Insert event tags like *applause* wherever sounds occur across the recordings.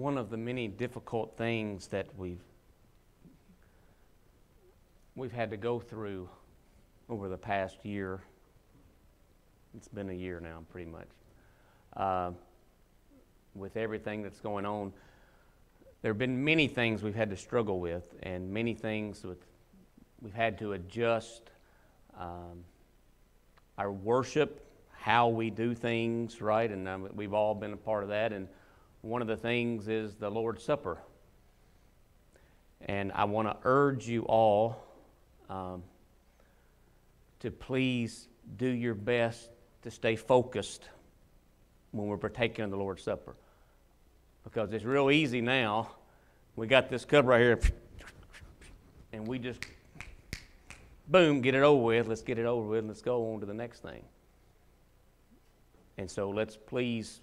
one of the many difficult things that we've we've had to go through over the past year. It's been a year now, pretty much. Uh, with everything that's going on, there have been many things we've had to struggle with, and many things with, we've had to adjust um, our worship, how we do things, right? And um, we've all been a part of that. And one of the things is the Lord's Supper. And I want to urge you all um, to please do your best to stay focused when we're partaking of the Lord's Supper. Because it's real easy now. We got this cup right here, and we just, boom, get it over with. Let's get it over with, and let's go on to the next thing. And so let's please,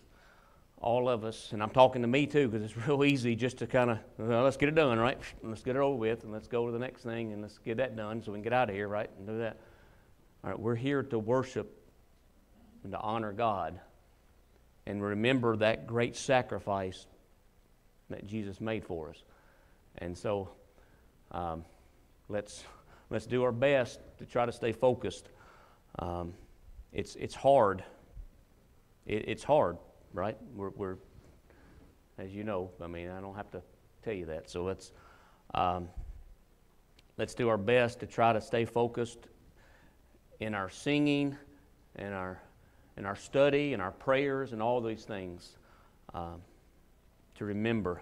all of us, and I'm talking to me too, because it's *laughs* real easy just to kind of, well, let's get it done, right? *laughs* Let's get it over with, and let's go to the next thing, and let's get that done so we can get out of here, right? And do that. All right, we're here to worship and to honor God and remember that great sacrifice that Jesus made for us. And so um, let's, let's do our best to try to stay focused. Um, it's, it's hard. It, it's hard, right? We're, we're, as you know, I mean, I don't have to tell you that. So let's, um, let's do our best to try to stay focused in our singing and our in our study and our prayers and all these things um, to remember,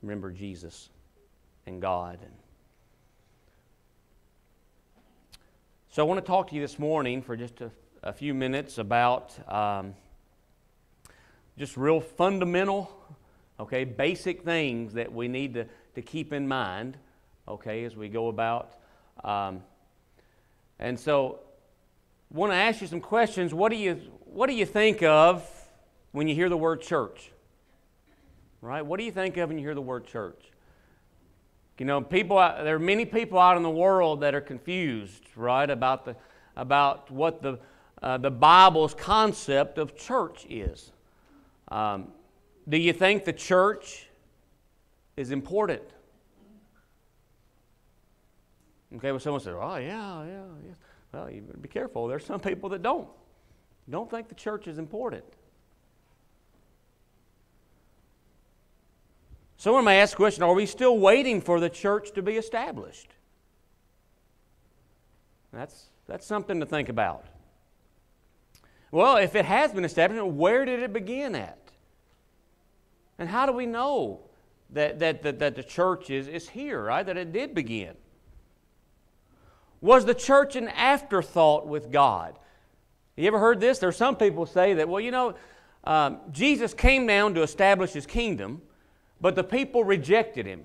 remember Jesus and God. So I want to talk to you this morning for just a, a few minutes about um, just real fundamental, okay, basic things that we need to, to keep in mind, okay, as we go about. Um, and so want to ask you some questions. What do you, what do you think of when you hear the word church? Right? What do you think of when you hear the word church? You know, people, there are many people out in the world that are confused, right, about, the, about what the, uh, the Bible's concept of church is. Um, do you think the church is important? Okay, well, someone says, oh, yeah, yeah, yeah. Well, you better be careful. There's some people that don't. Don't think the church is important. Someone may ask the question Are we still waiting for the church to be established? That's, that's something to think about. Well, if it has been established, where did it begin at? And how do we know that, that, that, that the church is, is here, right? That it did begin? Was the church an afterthought with God? You ever heard this? There are some people say that, well, you know, um, Jesus came down to establish his kingdom, but the people rejected him.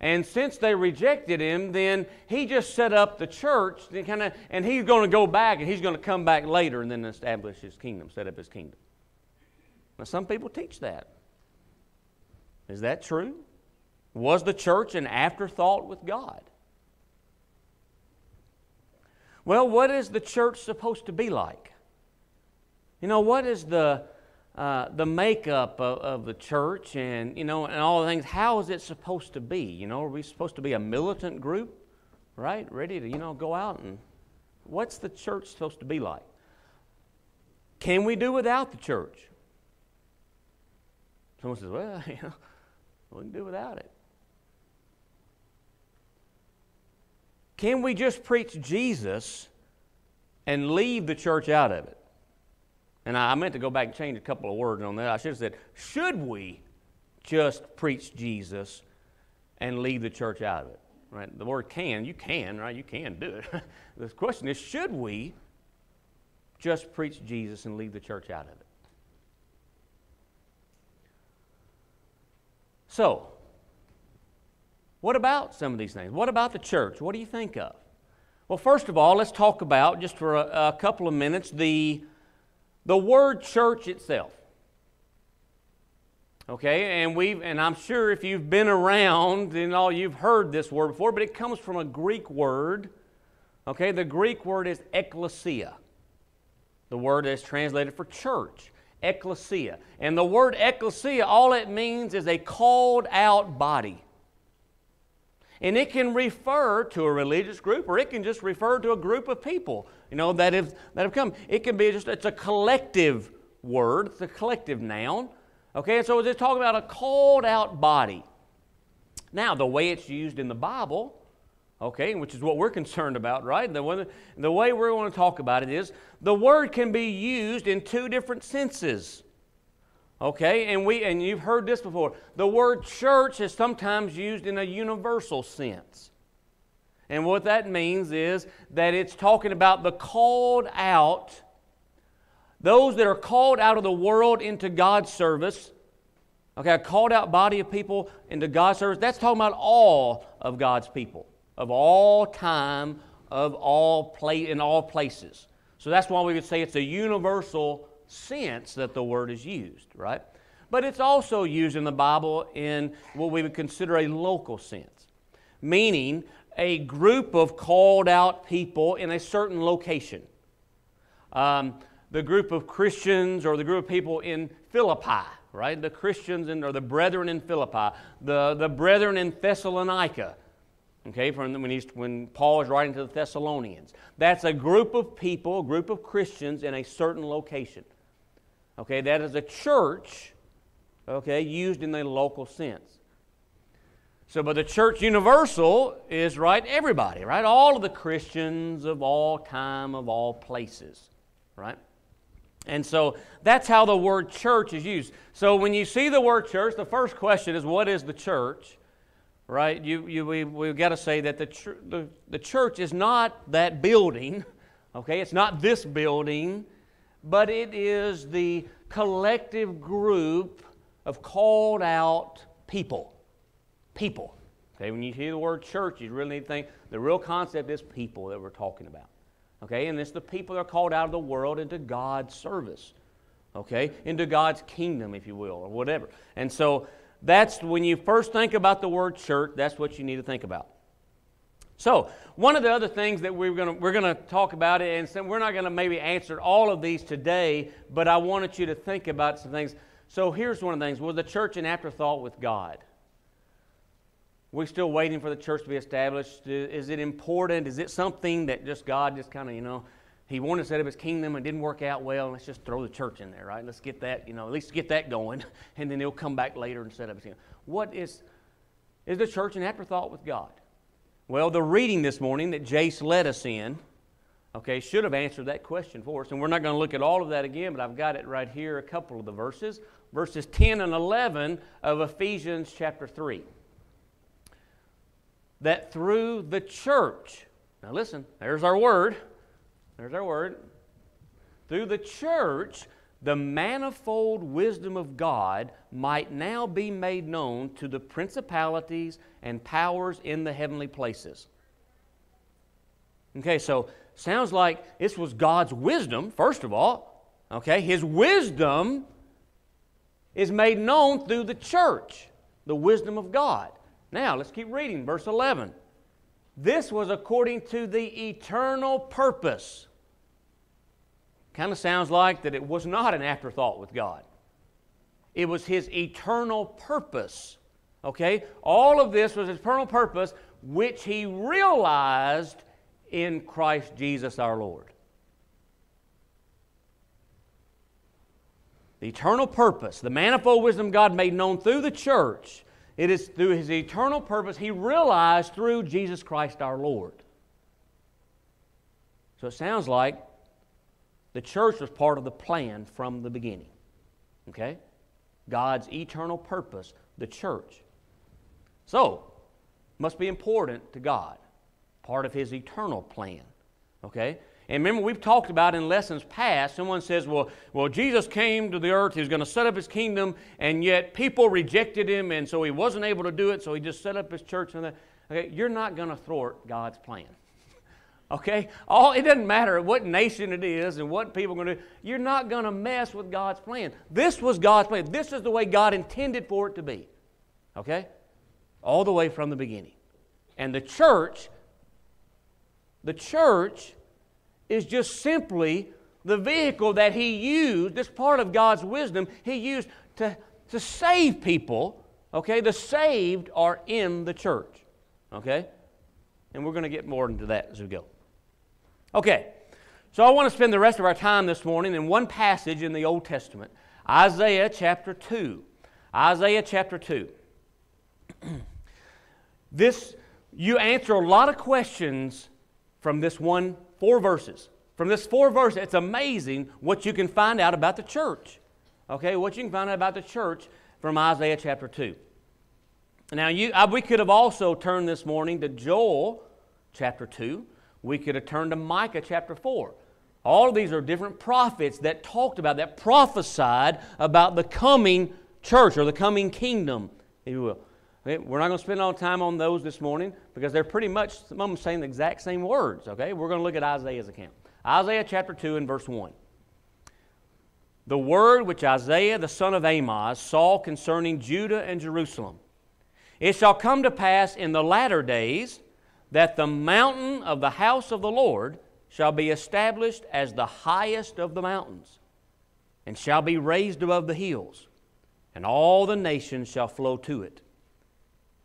And since they rejected him, then he just set up the church, and, kinda, and he's going to go back, and he's going to come back later and then establish his kingdom, set up his kingdom. Now, some people teach that. Is that true? Was the church an afterthought with God? Well, what is the church supposed to be like? You know, what is the, uh, the makeup of, of, the church and, you know, and all the things? How is it supposed to be? You know, are we supposed to be a militant group, right? Ready to, you know, go out and what's the church supposed to be like? Can we do without the church? Someone says, well, *laughs* you know, we can do without it. Can we just preach Jesus and leave the church out of it? And I meant to go back and change a couple of words on that. I should have said, should we just preach Jesus and leave the church out of it? Right? The word can, you can, right? You can do it. *laughs* the question is, should we just preach Jesus and leave the church out of it? So, what about some of these things? What about the church? What do you think of? Well, first of all, let's talk about, just for a, a couple of minutes, the, the word church itself. Okay, and we've and I'm sure if you've been around and all you've heard this word before, but it comes from a Greek word. Okay, the Greek word is ekklesia. The word is translated for church. Ecclesia. And the word ecclesia, all it means is a called out body. And it can refer to a religious group or it can just refer to a group of people, you know, that have, that have come. It can be just, it's a collective word, it's a collective noun. Okay, and so it's talking about a called out body. Now, the way it's used in the Bible, okay, which is what we're concerned about, right? The, one, the way we're going to talk about it is the word can be used in two different senses. Okay, and we and you've heard this before. The word church is sometimes used in a universal sense. And what that means is that it's talking about the called out, those that are called out of the world into God's service. Okay, a called out body of people into God's service. That's talking about all of God's people of all time, of all place, in all places. So that's why we would say it's a universal sense that the word is used, right? But it's also used in the Bible in what we would consider a local sense, meaning a group of called out people in a certain location. Um, the group of Christians or the group of people in Philippi, right? The Christians in, or the brethren in Philippi, the, the brethren in Thessalonica, Okay, from when, he's, when Paul is writing to the Thessalonians. That's a group of people, a group of Christians in a certain location. Okay, that is a church, okay, used in the local sense. So, but the church universal is, right, everybody, right? All of the Christians of all time, of all places, right? And so that's how the word church is used. So when you see the word church, the first question is what is the church? Right? You, you, we, we've got to say that the, the, the church is not that building, *laughs* okay? It's not this building, but it is the collective group of called out people. People. Okay, when you hear the word church, you really need to think the real concept is people that we're talking about. Okay, and it's the people that are called out of the world into God's service. Okay, into God's kingdom, if you will, or whatever. And so that's when you first think about the word church, that's what you need to think about. So, one of the other things that we're going we're to talk about, it, and we're not going to maybe answer all of these today, but I wanted you to think about some things. So, here's one of the things Was the church an afterthought with God? We're still waiting for the church to be established. Is it important? Is it something that just God just kind of, you know, he wanted to set up his kingdom and didn't work out well. Let's just throw the church in there, right? Let's get that, you know, at least get that going, *laughs* and then he'll come back later and set up his kingdom. What is is the church an afterthought with God? Well, the reading this morning that Jace led us in, okay, should have answered that question for us. And we're not going to look at all of that again, but I've got it right here, a couple of the verses, verses 10 and 11 of Ephesians chapter 3. That through the church, now listen, there's our word there's our word. Through the church, the manifold wisdom of God might now be made known to the principalities and powers in the heavenly places. Okay, so sounds like this was God's wisdom, first of all. Okay, His wisdom is made known through the church, the wisdom of God. Now, let's keep reading, verse 11. This was according to the eternal purpose Kind of sounds like that it was not an afterthought with God. It was His eternal purpose. Okay? All of this was His eternal purpose, which He realized in Christ Jesus our Lord. The eternal purpose, the manifold wisdom God made known through the church, it is through His eternal purpose He realized through Jesus Christ our Lord. So it sounds like the church was part of the plan from the beginning. Okay? God's eternal purpose, the church. So, must be important to God, part of His eternal plan. Okay? And remember, we've talked about in lessons past, someone says, well, well Jesus came to the earth, he was going to set up his kingdom, and yet people rejected him, and so he wasn't able to do it, so he just set up his church. And that. Okay, you're not going to thwart God's plan. Okay? All it doesn't matter what nation it is and what people are going to do. You're not going to mess with God's plan. This was God's plan. This is the way God intended for it to be. Okay? All the way from the beginning. And the church, the church is just simply the vehicle that he used, this part of God's wisdom, he used to, to save people. Okay, the saved are in the church. Okay? And we're going to get more into that as we go. Okay, so I want to spend the rest of our time this morning in one passage in the Old Testament Isaiah chapter 2. Isaiah chapter 2. *clears throat* this, you answer a lot of questions from this one, four verses. From this four verses, it's amazing what you can find out about the church. Okay, what you can find out about the church from Isaiah chapter 2. Now, you, we could have also turned this morning to Joel chapter 2. We could have turned to Micah chapter 4. All of these are different prophets that talked about, that prophesied about the coming church or the coming kingdom, if you will. We're not going to spend all the time on those this morning because they're pretty much, some of them saying the exact same words. Okay? We're going to look at Isaiah's account. Isaiah chapter 2 and verse 1. The word which Isaiah the son of Amoz saw concerning Judah and Jerusalem. It shall come to pass in the latter days that the mountain of the house of the Lord shall be established as the highest of the mountains, and shall be raised above the hills, and all the nations shall flow to it.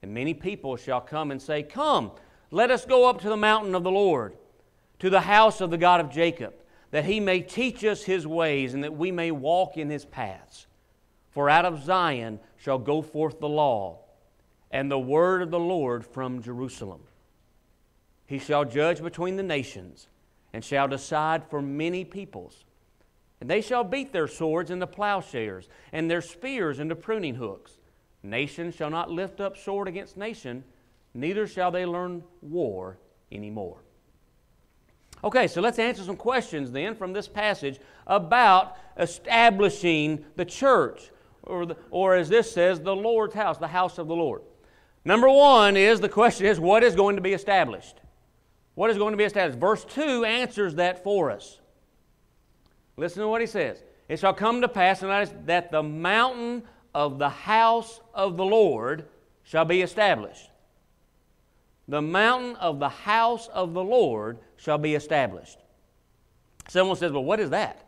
And many people shall come and say, Come, let us go up to the mountain of the Lord, to the house of the God of Jacob, that he may teach us his ways, and that we may walk in his paths. For out of Zion shall go forth the law, and the word of the Lord from Jerusalem. He shall judge between the nations and shall decide for many peoples. And they shall beat their swords into plowshares, and their spears into pruning hooks. Nation shall not lift up sword against nation, neither shall they learn war anymore. Okay, so let's answer some questions then from this passage about establishing the church, or, the, or as this says, the Lord's house, the house of the Lord. Number one is the question is what is going to be established? What is going to be established? Verse 2 answers that for us. Listen to what he says. It shall come to pass that the mountain of the house of the Lord shall be established. The mountain of the house of the Lord shall be established. Someone says, Well, what is that?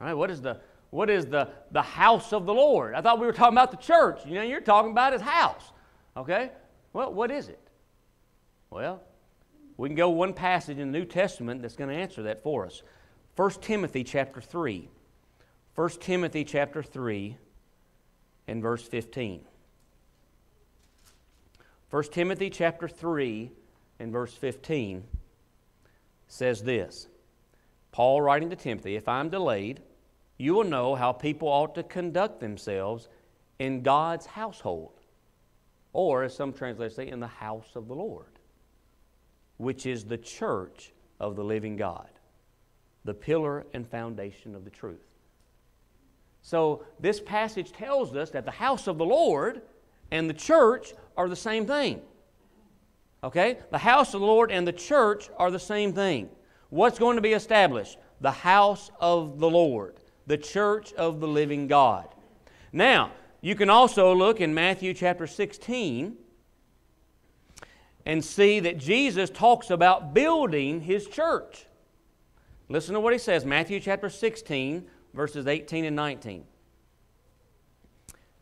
Right, what is the what is the, the house of the Lord? I thought we were talking about the church. You know, you're talking about his house. Okay? Well, what is it? Well, we can go one passage in the New Testament that's going to answer that for us. 1 Timothy chapter 3. 1 Timothy chapter 3 and verse 15. 1 Timothy chapter 3 and verse 15 says this Paul writing to Timothy, If I'm delayed, you will know how people ought to conduct themselves in God's household, or as some translators say, in the house of the Lord which is the church of the living God, the pillar and foundation of the truth. So, this passage tells us that the house of the Lord and the church are the same thing. Okay? The house of the Lord and the church are the same thing. What's going to be established? The house of the Lord, the church of the living God. Now, you can also look in Matthew chapter 16 and see that Jesus talks about building his church. Listen to what he says Matthew chapter 16, verses 18 and 19.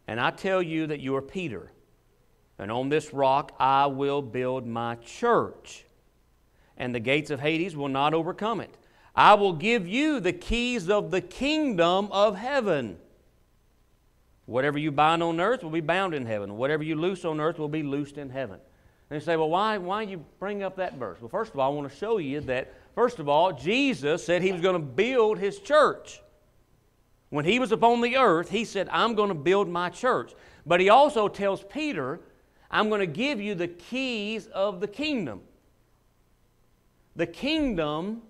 And I tell you that you are Peter, and on this rock I will build my church, and the gates of Hades will not overcome it. I will give you the keys of the kingdom of heaven. Whatever you bind on earth will be bound in heaven. Whatever you loose on earth will be loosed in heaven. And you say, well, why, why you bring up that verse? Well, first of all, I want to show you that, first of all, Jesus said he was going to build his church. When he was upon the earth, he said, I'm going to build my church. But he also tells Peter, I'm going to give you the keys of the kingdom. The kingdom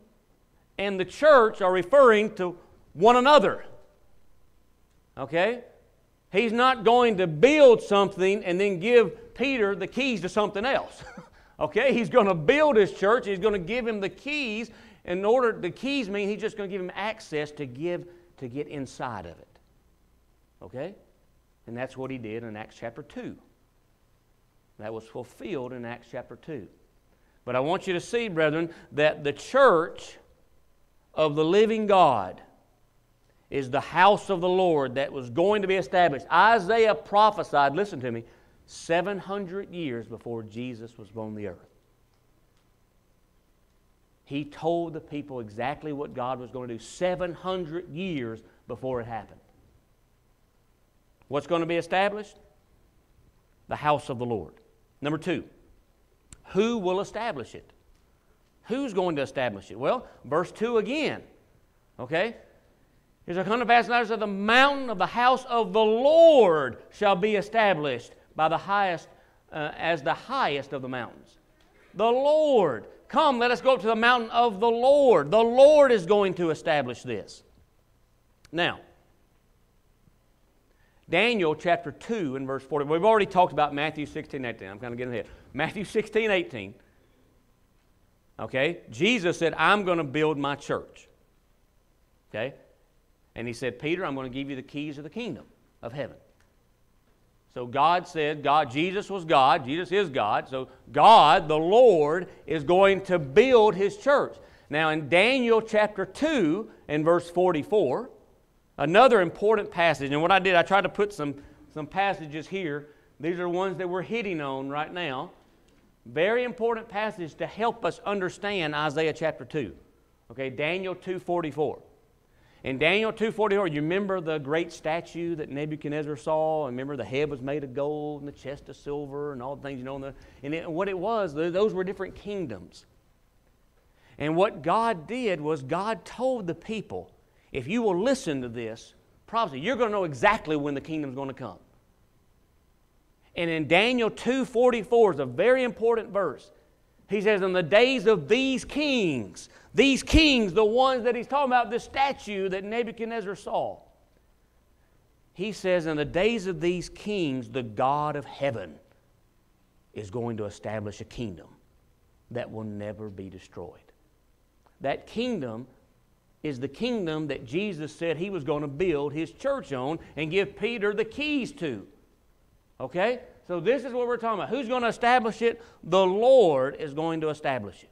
and the church are referring to one another. Okay? He's not going to build something and then give Peter the keys to something else. *laughs* okay? He's going to build his church. He's going to give him the keys. In order, the keys mean he's just going to give him access to give to get inside of it. Okay? And that's what he did in Acts chapter 2. That was fulfilled in Acts chapter 2. But I want you to see, brethren, that the church of the living God is the house of the Lord that was going to be established. Isaiah prophesied, listen to me, 700 years before Jesus was on the earth. He told the people exactly what God was going to do 700 years before it happened. What's going to be established? The house of the Lord. Number two, who will establish it? Who's going to establish it? Well, verse 2 again. Okay? Here's a kind of passage of the mountain of the house of the Lord shall be established by the highest, uh, as the highest of the mountains. The Lord. Come, let us go up to the mountain of the Lord. The Lord is going to establish this. Now, Daniel chapter 2 and verse 40. We've already talked about Matthew 16, 18. I'm kind of getting ahead. Matthew 16, 18. Okay? Jesus said, I'm going to build my church. Okay? And he said, Peter, I'm going to give you the keys of the kingdom of heaven. So God said, God, Jesus was God, Jesus is God. So God, the Lord, is going to build his church. Now in Daniel chapter 2 and verse 44, another important passage, and what I did, I tried to put some, some passages here. These are ones that we're hitting on right now. Very important passage to help us understand Isaiah chapter 2. Okay, Daniel 2:44. In Daniel 2.44, you remember the great statue that Nebuchadnezzar saw? And remember the head was made of gold and the chest of silver and all the things, you know. And, the, and it, what it was, those were different kingdoms. And what God did was God told the people, if you will listen to this prophecy, you're going to know exactly when the kingdom's going to come. And in Daniel 2.44 is a very important verse. He says, In the days of these kings, these kings, the ones that he's talking about, the statue that Nebuchadnezzar saw, he says, In the days of these kings, the God of heaven is going to establish a kingdom that will never be destroyed. That kingdom is the kingdom that Jesus said he was going to build his church on and give Peter the keys to. Okay? So this is what we're talking about. Who's going to establish it? The Lord is going to establish it.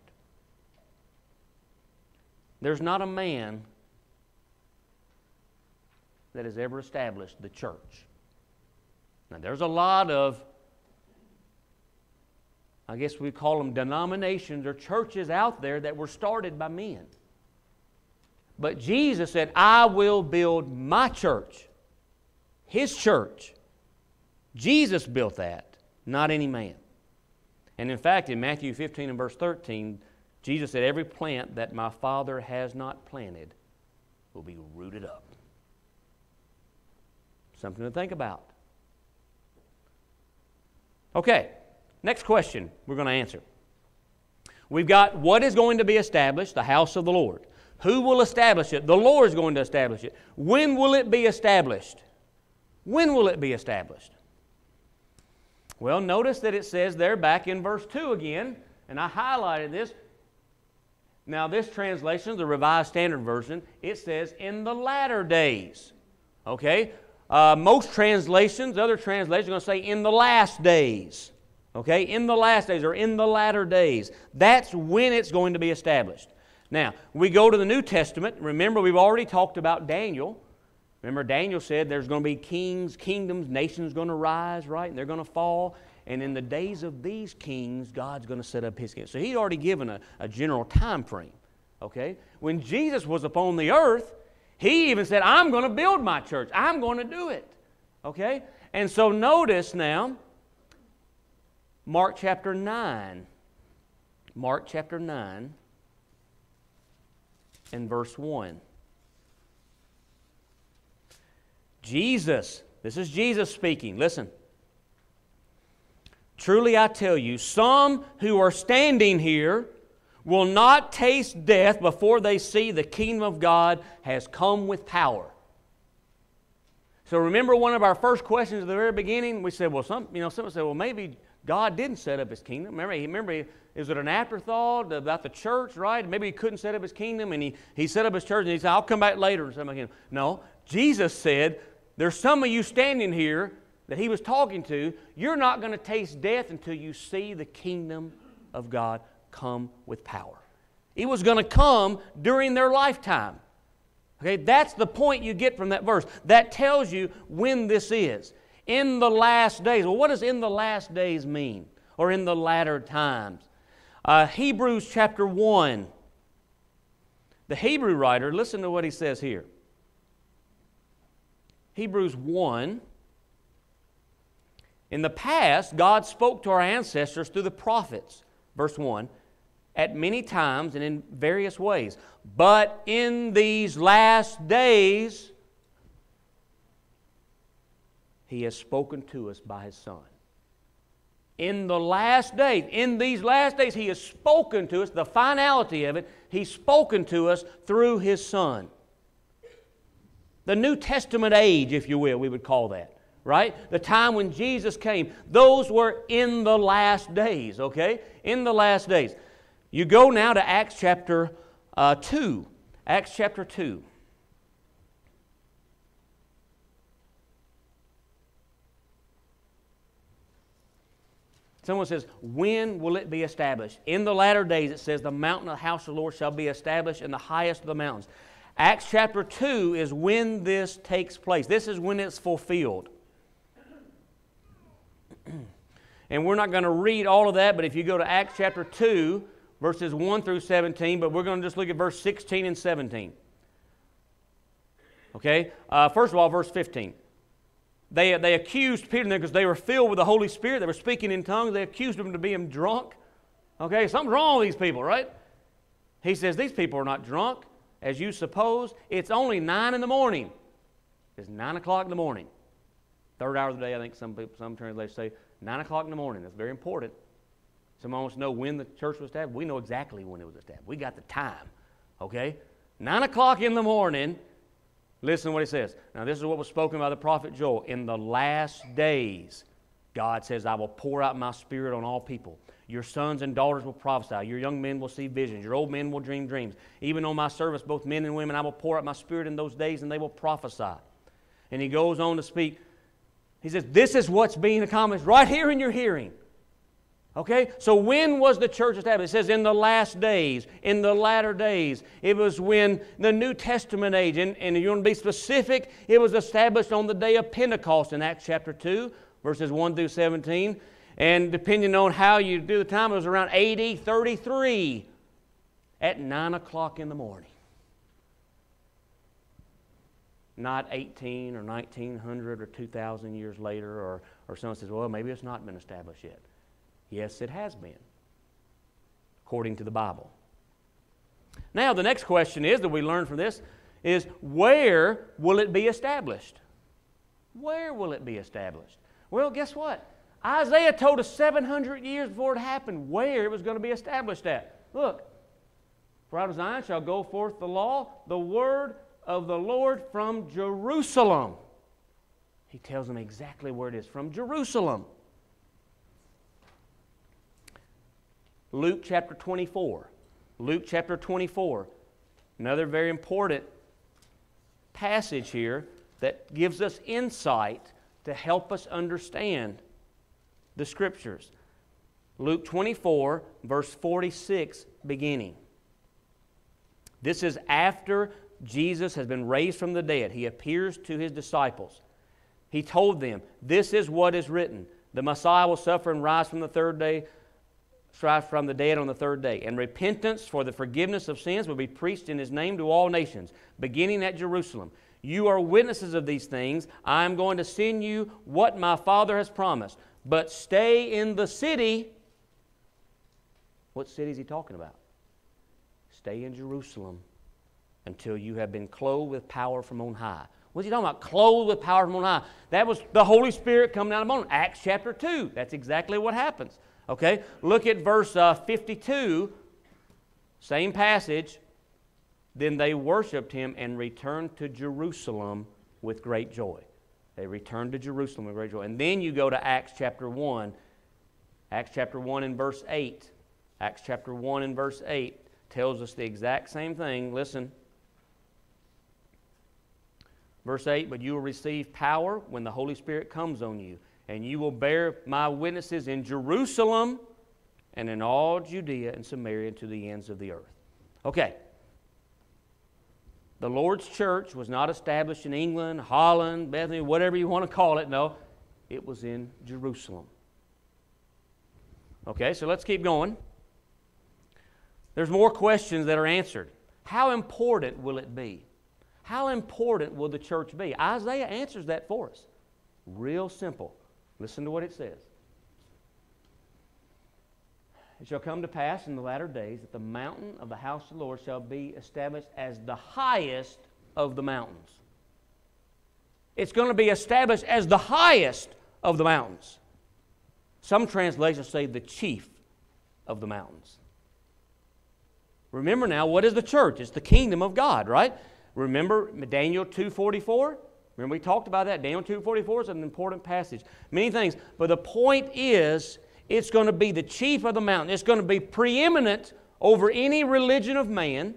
There's not a man that has ever established the church. Now, there's a lot of, I guess we call them denominations or churches out there that were started by men. But Jesus said, I will build my church, His church, Jesus built that, not any man. And in fact, in Matthew 15 and verse 13, Jesus said, Every plant that my Father has not planted will be rooted up. Something to think about. Okay, next question we're going to answer. We've got what is going to be established, the house of the Lord. Who will establish it? The Lord is going to establish it. When will it be established? When will it be established? Well, notice that it says there back in verse 2 again, and I highlighted this. Now, this translation, the Revised Standard Version, it says in the latter days. Okay? Uh, most translations, other translations, are going to say in the last days. Okay? In the last days or in the latter days. That's when it's going to be established. Now, we go to the New Testament. Remember, we've already talked about Daniel. Remember, Daniel said there's going to be kings, kingdoms, nations going to rise, right? And they're going to fall. And in the days of these kings, God's going to set up his kingdom. So he'd already given a, a general time frame. Okay? When Jesus was upon the earth, he even said, I'm going to build my church. I'm going to do it. Okay? And so notice now, Mark chapter 9. Mark chapter 9 and verse 1. Jesus, this is Jesus speaking. Listen. Truly I tell you, some who are standing here will not taste death before they see the kingdom of God has come with power. So remember one of our first questions at the very beginning? We said, well, some, you know, someone said, well, maybe God didn't set up his kingdom. Remember, remember, is it an afterthought about the church, right? Maybe he couldn't set up his kingdom and he, he set up his church and he said, I'll come back later and set up my kingdom. No, Jesus said, there's some of you standing here that he was talking to. You're not going to taste death until you see the kingdom of God come with power. It was going to come during their lifetime. Okay, that's the point you get from that verse. That tells you when this is. In the last days. Well, what does in the last days mean? Or in the latter times? Uh, Hebrews chapter 1. The Hebrew writer, listen to what he says here. Hebrews 1. In the past, God spoke to our ancestors through the prophets. Verse 1 at many times and in various ways. But in these last days, He has spoken to us by His Son. In the last days, in these last days, He has spoken to us, the finality of it, He's spoken to us through His Son. The New Testament age, if you will, we would call that right? The time when Jesus came, those were in the last days, okay? In the last days. You go now to Acts chapter uh, 2. Acts chapter 2. Someone says, When will it be established? In the latter days, it says, The mountain of the house of the Lord shall be established in the highest of the mountains. Acts chapter 2 is when this takes place. This is when it's fulfilled. *clears throat* and we're not going to read all of that, but if you go to Acts chapter 2, verses 1 through 17, but we're going to just look at verse 16 and 17. Okay? Uh, first of all, verse 15. They, they accused Peter because they were filled with the Holy Spirit. They were speaking in tongues. They accused him of being drunk. Okay? Something's wrong with these people, right? He says, These people are not drunk, as you suppose. It's only 9 in the morning. It's 9 o'clock in the morning. Third hour of the day, I think some people, some translations say 9 o'clock in the morning. That's very important. Someone wants to know when the church was established. We know exactly when it was established. We got the time. Okay? Nine o'clock in the morning. Listen to what he says. Now, this is what was spoken by the prophet Joel. In the last days, God says, I will pour out my spirit on all people. Your sons and daughters will prophesy. Your young men will see visions. Your old men will dream dreams. Even on my service, both men and women, I will pour out my spirit in those days and they will prophesy. And he goes on to speak. He says, This is what's being accomplished right here in your hearing. Okay? So when was the church established? It says in the last days, in the latter days. It was when the New Testament age, and, and you want to be specific, it was established on the day of Pentecost in Acts chapter 2, verses 1 through 17. And depending on how you do the time, it was around AD 33 at 9 o'clock in the morning. Not 18 or 1900 or 2,000 years later, or, or someone says, well, maybe it's not been established yet. Yes, it has been, according to the Bible. Now, the next question is that we learn from this is where will it be established? Where will it be established? Well, guess what? Isaiah told us 700 years before it happened where it was going to be established at. Look, for out of Zion shall go forth the law, the word of the Lord from Jerusalem. He tells them exactly where it is from Jerusalem. Luke chapter 24. Luke chapter 24. Another very important passage here that gives us insight to help us understand the Scriptures. Luke 24, verse 46, beginning. This is after Jesus has been raised from the dead. He appears to his disciples. He told them, This is what is written the Messiah will suffer and rise from the third day strive from the dead on the third day. And repentance for the forgiveness of sins will be preached in his name to all nations, beginning at Jerusalem. You are witnesses of these things. I am going to send you what my Father has promised. But stay in the city. What city is he talking about? Stay in Jerusalem until you have been clothed with power from on high. What's he talking about? Clothed with power from on high. That was the Holy Spirit coming down upon him. Acts chapter 2. That's exactly what happens. Okay? Look at verse uh, 52, same passage. Then they worshiped him and returned to Jerusalem with great joy. They returned to Jerusalem with great joy. And then you go to Acts chapter 1. Acts chapter 1 and verse 8. Acts chapter 1 and verse 8 tells us the exact same thing. Listen. Verse 8, but you will receive power when the Holy Spirit comes on you and you will bear my witnesses in Jerusalem and in all Judea and Samaria and to the ends of the earth. Okay. The Lord's church was not established in England, Holland, Bethany, whatever you want to call it. No, it was in Jerusalem. Okay, so let's keep going. There's more questions that are answered. How important will it be? How important will the church be? Isaiah answers that for us. Real simple. Listen to what it says. It shall come to pass in the latter days that the mountain of the house of the Lord shall be established as the highest of the mountains. It's going to be established as the highest of the mountains. Some translations say the chief of the mountains. Remember now, what is the church? It's the kingdom of God, right? Remember Daniel 2.44? Remember we talked about that. Daniel 2.44 is an important passage. Many things. But the point is, it's going to be the chief of the mountain. It's going to be preeminent over any religion of man,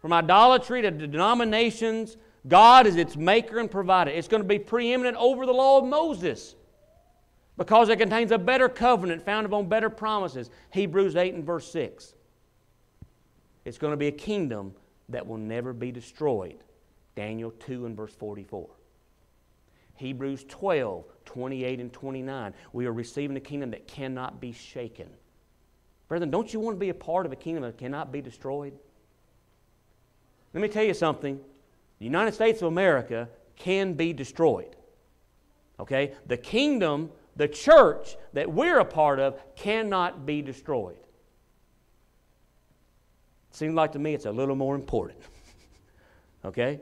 from idolatry to denominations. God is its maker and provider. It's going to be preeminent over the law of Moses because it contains a better covenant founded on better promises. Hebrews 8 and verse 6. It's going to be a kingdom that will never be destroyed. Daniel 2 and verse 44. Hebrews 12, 28 and 29. We are receiving a kingdom that cannot be shaken. Brethren, don't you want to be a part of a kingdom that cannot be destroyed? Let me tell you something. The United States of America can be destroyed. Okay? The kingdom, the church that we're a part of, cannot be destroyed. Seems like to me it's a little more important. *laughs* okay?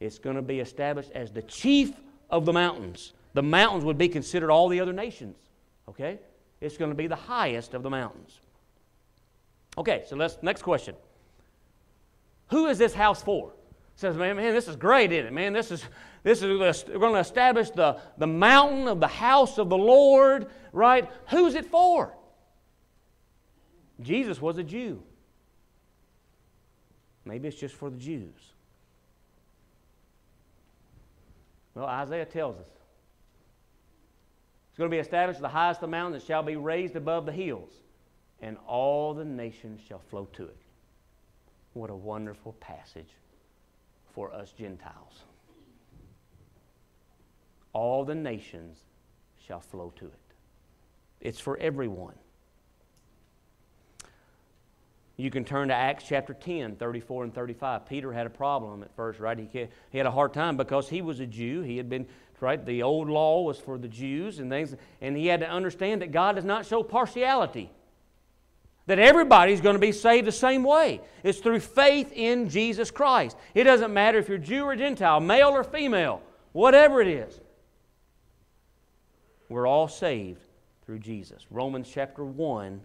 It's going to be established as the chief of the mountains. The mountains would be considered all the other nations. Okay? It's going to be the highest of the mountains. Okay, so let's next question. Who is this house for? Says, man, man, this is great, isn't it? Man, this is this is we're going to establish the, the mountain of the house of the Lord, right? Who's it for? Jesus was a Jew. Maybe it's just for the Jews. Well, Isaiah tells us. It's going to be established the highest of the mountains, shall be raised above the hills, and all the nations shall flow to it. What a wonderful passage for us Gentiles. All the nations shall flow to it. It's for everyone. You can turn to Acts chapter 10, 34 and 35. Peter had a problem at first, right? He, he had a hard time because he was a Jew. He had been, right? The old law was for the Jews and things, and he had to understand that God does not show partiality. That everybody's going to be saved the same way. It's through faith in Jesus Christ. It doesn't matter if you're Jew or Gentile, male or female, whatever it is. We're all saved through Jesus. Romans chapter 1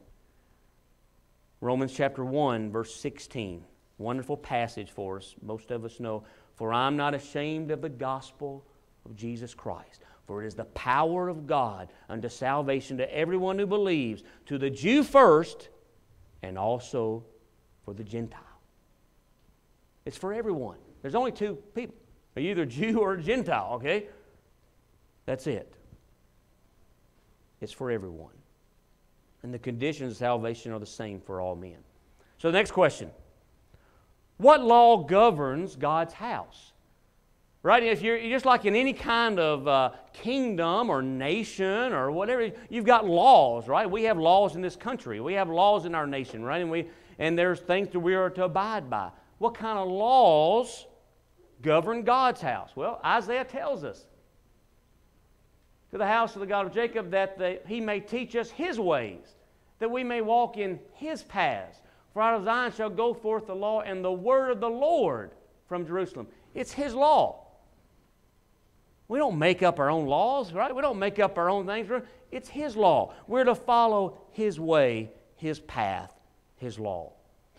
Romans chapter 1, verse 16. Wonderful passage for us. Most of us know. For I'm not ashamed of the gospel of Jesus Christ, for it is the power of God unto salvation to everyone who believes, to the Jew first, and also for the Gentile. It's for everyone. There's only two people. Are either Jew or Gentile, okay? That's it. It's for everyone and the conditions of salvation are the same for all men. So, the next question What law governs God's house? Right? If you're just like in any kind of uh, kingdom or nation or whatever, you've got laws, right? We have laws in this country. We have laws in our nation, right? And, we, and there's things that we are to abide by. What kind of laws govern God's house? Well, Isaiah tells us to the house of the God of Jacob, that the, he may teach us his ways, that we may walk in his paths. For out of Zion shall go forth the law and the word of the Lord from Jerusalem. It's his law. We don't make up our own laws, right? We don't make up our own things. It's his law. We're to follow his way, his path, his law.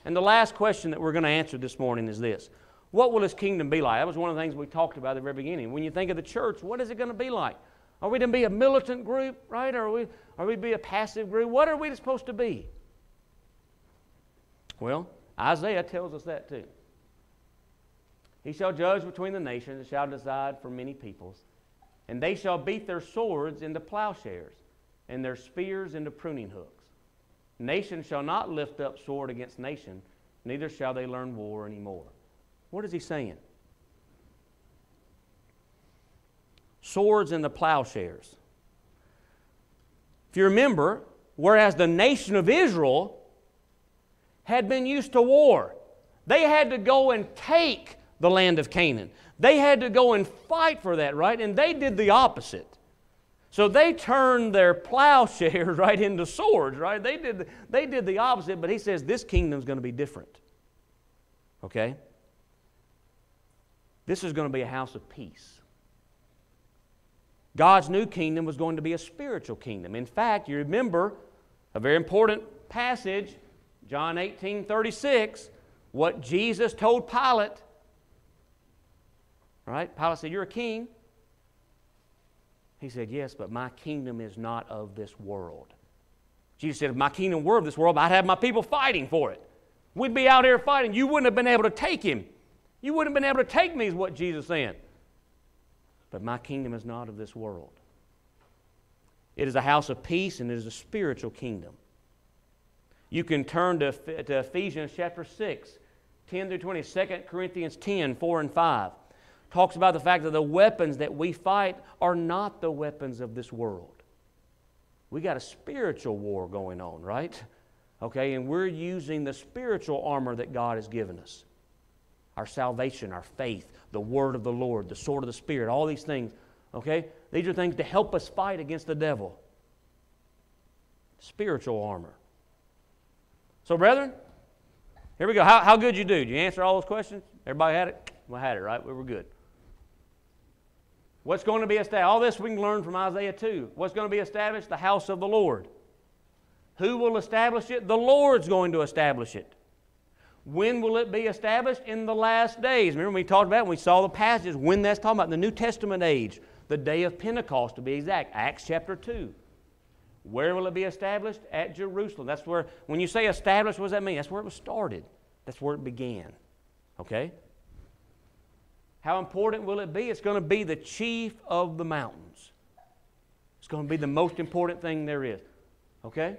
And the last question that we're going to answer this morning is this What will his kingdom be like? That was one of the things we talked about at the very beginning. When you think of the church, what is it going to be like? Are we to be a militant group, right? Or are we, are we to be a passive group? What are we supposed to be? Well, Isaiah tells us that too. He shall judge between the nations and shall decide for many peoples. And they shall beat their swords into plowshares and their spears into pruning hooks. Nation shall not lift up sword against nation, neither shall they learn war anymore. What is he saying? Swords and the plowshares. If you remember, whereas the nation of Israel had been used to war, they had to go and take the land of Canaan. They had to go and fight for that, right? And they did the opposite. So they turned their plowshares *laughs* right into swords, right? They did, they did the opposite, but he says this kingdom's going to be different. Okay? This is going to be a house of peace. God's new kingdom was going to be a spiritual kingdom. In fact, you remember a very important passage, John 18 36, what Jesus told Pilate. Right? Pilate said, You're a king. He said, Yes, but my kingdom is not of this world. Jesus said, If my kingdom were of this world, I'd have my people fighting for it. We'd be out here fighting. You wouldn't have been able to take him. You wouldn't have been able to take me, is what Jesus said. But my kingdom is not of this world. It is a house of peace and it is a spiritual kingdom. You can turn to, to Ephesians chapter 6, 10 through 20, 2 Corinthians 10, 4 and 5 talks about the fact that the weapons that we fight are not the weapons of this world. We got a spiritual war going on, right? Okay, and we're using the spiritual armor that God has given us our salvation, our faith, the word of the Lord, the sword of the Spirit, all these things. Okay? These are things to help us fight against the devil. Spiritual armor. So, brethren, here we go. How, how good you do? Did you answer all those questions? Everybody had it? We had it, right? We were good. What's going to be established? All this we can learn from Isaiah 2. What's going to be established? The house of the Lord. Who will establish it? The Lord's going to establish it. When will it be established? In the last days. Remember, we talked about when we saw the passages when that's talking about in the New Testament age, the day of Pentecost to be exact, Acts chapter 2. Where will it be established? At Jerusalem. That's where, when you say established, what does that mean? That's where it was started, that's where it began. Okay? How important will it be? It's going to be the chief of the mountains. It's going to be the most important thing there is. Okay?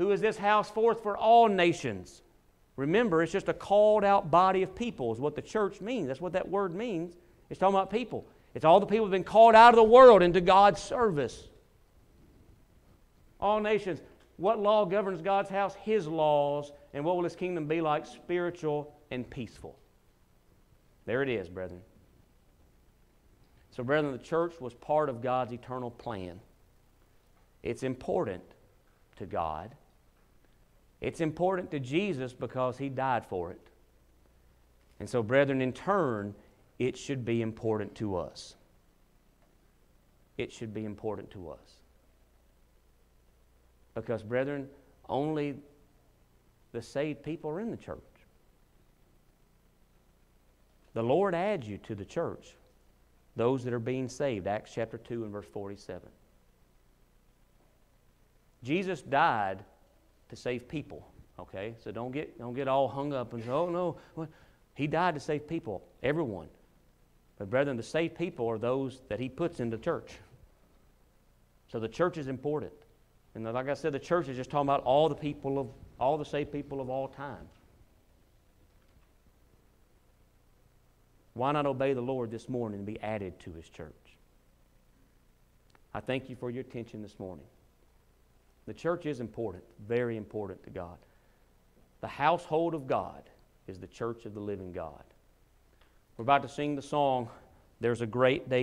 Who is this house forth for all nations? Remember, it's just a called out body of people, is what the church means. That's what that word means. It's talking about people. It's all the people who have been called out of the world into God's service. All nations. What law governs God's house? His laws. And what will His kingdom be like? Spiritual and peaceful. There it is, brethren. So, brethren, the church was part of God's eternal plan. It's important to God. It's important to Jesus because he died for it. And so, brethren, in turn, it should be important to us. It should be important to us. Because, brethren, only the saved people are in the church. The Lord adds you to the church, those that are being saved. Acts chapter 2 and verse 47. Jesus died to save people, okay? So don't get, don't get all hung up and say, oh no. He died to save people, everyone. But brethren, the saved people are those that he puts in the church. So the church is important. And like I said, the church is just talking about all the people of, all the saved people of all time. Why not obey the Lord this morning and be added to his church? I thank you for your attention this morning. The church is important, very important to God. The household of God is the church of the living God. We're about to sing the song, There's a Great Day.